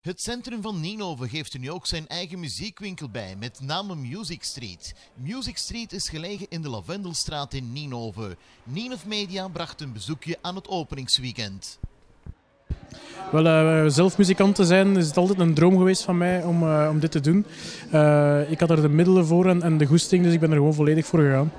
Het centrum van Ninove geeft er nu ook zijn eigen muziekwinkel bij, met name Music Street. Music Street is gelegen in de Lavendelstraat in Ninove. Ninove Media bracht een bezoekje aan het openingsweekend. Wel, uh, zelf muzikant te zijn is het altijd een droom geweest van mij om, uh, om dit te doen. Uh, ik had er de middelen voor en, en, de goesting, dus ik ben er gewoon volledig voor gegaan.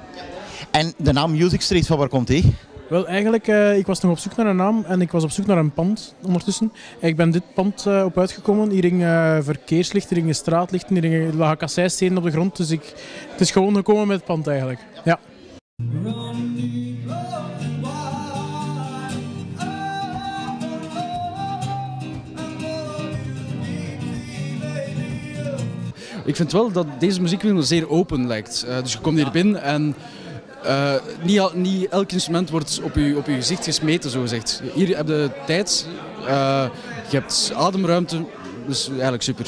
En de naam Music Street, van waar komt die? Wel, eigenlijk, uh, ik was nog op zoek naar een naam en ik was op zoek naar een pand ondertussen. Ik ben dit pand uh, op uitgekomen. Hier ging uh, verkeerslichten, hier gingen straatlichten, hier lagen kasseistenen op de grond. Dus ik, het is gewoon gekomen met het pand eigenlijk. Ja. Ik vind wel dat deze muziekwinkel zeer open lijkt. dus je komt hier binnen en uh, niet, niet, elk instrument wordt op je, op je gezicht gesmeten, zo gezegd. Hier heb je tijd, uh, je hebt ademruimte, dus eigenlijk super.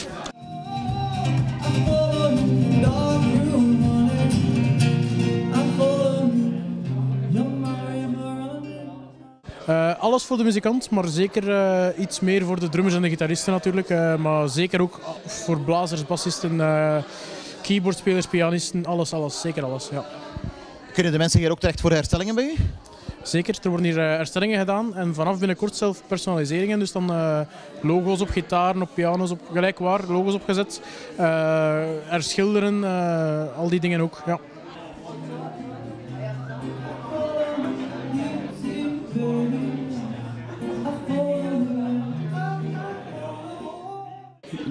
Uh, alles voor de muzikant, maar zeker iets meer voor de drummers en de gitaristen natuurlijk. Maar zeker ook voor blazers, bassisten, keyboardspelers, pianisten, alles, alles, zeker alles. Ja. Kunnen de mensen hier ook terecht voor herstellingen bij u? Zeker, er worden hier herstellingen gedaan en vanaf binnenkort zelf personaliseringen. Dus dan uh, logo's op gitaren, op piano's, op gelijk waar, logo's opgezet. Er schilderen, uh, al die dingen ook. Ja.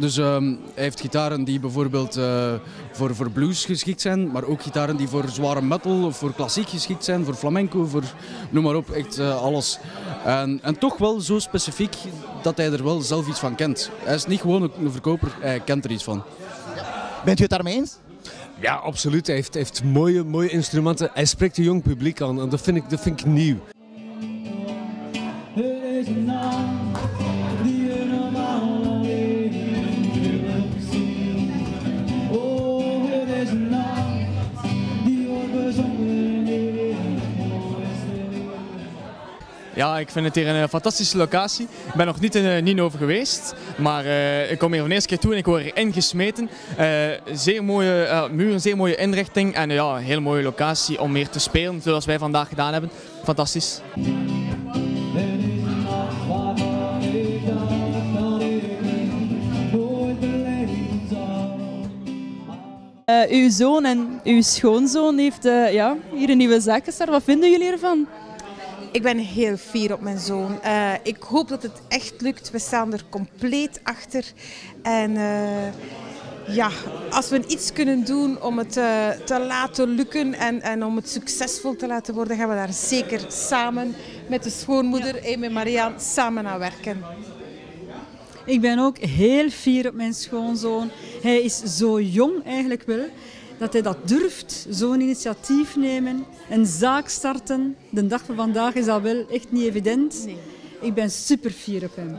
Dus um, hij heeft gitaren die bijvoorbeeld uh, voor, voor blues geschikt zijn, maar ook gitaren die voor zware metal of voor klassiek geschikt zijn, voor flamenco, voor noem maar op, echt uh, alles. En, en toch wel zo specifiek dat hij er wel zelf iets van kent. Hij is niet gewoon een verkoper, hij kent er iets van. Bent u het daarmee eens? Ja, absoluut. Hij heeft, heeft mooie, mooie instrumenten. Hij spreekt een jong publiek aan en dat vind ik, dat vind ik nieuw. Ja, ik vind het hier een fantastische locatie. Ik ben nog niet in uh, Ninove geweest, maar uh, ik kom hier voor de eerste keer toe en ik word erin gesmeten. Uh, zeer mooie muren, zeer mooie inrichting en ja, een hele mooie locatie om meer te spelen, zoals wij vandaag gedaan hebben. Fantastisch. Uw zoon en uw schoonzoon heeft ja, hier een nieuwe zaak gestart. Wat vinden jullie ervan? Ik ben heel fier op mijn zoon. Uh, ik hoop dat het echt lukt. We staan er compleet achter. En ja, als we iets kunnen doen om het te laten lukken en, en om het succesvol te laten worden, gaan we daar zeker samen met de schoonmoeder en met Marianne samen aan werken. Ik ben ook heel fier op mijn schoonzoon. Hij is zo jong eigenlijk wel, dat hij dat durft, zo'n initiatief nemen, een zaak starten. De dag van vandaag is dat wel echt niet evident. Nee. Ik ben super fier op hem.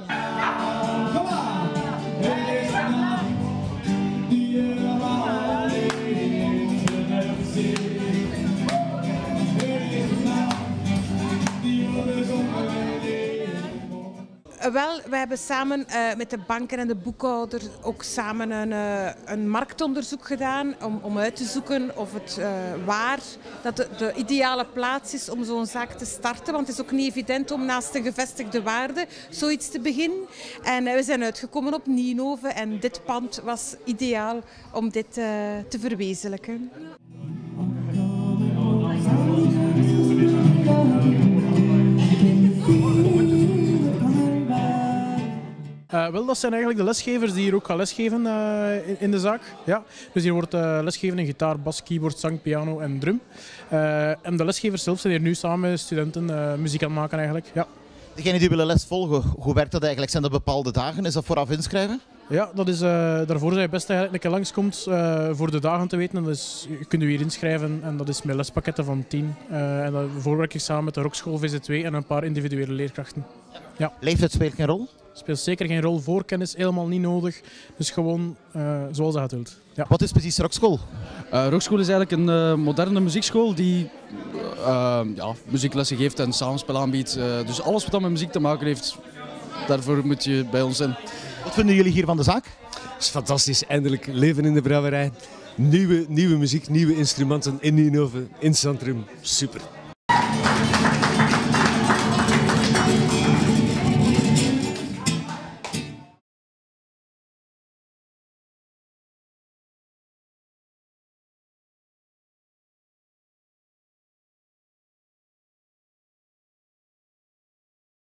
Wel, we hebben samen uh, met de banken en de boekhouder ook samen een, uh, een marktonderzoek gedaan om, om uit te zoeken of het uh, waar dat de, de, ideale plaats is om zo'n zaak te starten. Want het is ook niet evident om naast een gevestigde waarde zoiets te beginnen. En we zijn uitgekomen op Ninove en dit pand was ideaal om dit te verwezenlijken. Uh, wel, dat zijn eigenlijk de lesgevers die hier ook gaan lesgeven uh, in, in, de zaak. Ja. Dus hier wordt uh, lesgegeven in gitaar, bas, keyboard, zang, piano en drum. en de lesgevers zelf zijn hier nu samen met studenten muziek aan het maken eigenlijk. Ja. Degenen die willen les volgen, hoe werkt dat eigenlijk? Zijn dat bepaalde dagen? Is dat vooraf inschrijven? Ja, dat is, daarvoor zijn je best eigenlijk een keer langskomt voor de dagen te weten. En dus je kunt u hier inschrijven en dat is met lespakketten van 10. en dat voorwerk ik samen met de Rockschool VZ2 en een paar individuele leerkrachten. Ja. Leeftijd speelt geen rol? speelt zeker geen rol. Voorkennis helemaal niet nodig. Dus gewoon uh, zoals dat wilt. Ja. Wat is precies Rockschool? Uh, Rockschool is eigenlijk een uh, moderne muziekschool die ja, muzieklessen geeft en samenspel aanbiedt. dus alles wat met muziek te maken heeft, daarvoor moet je bij ons zijn. Wat vinden jullie hier van de zaak? Het is fantastisch. Eindelijk leven in de brouwerij. Nieuwe, nieuwe muziek, nieuwe instrumenten in Ninove, in het centrum. Super.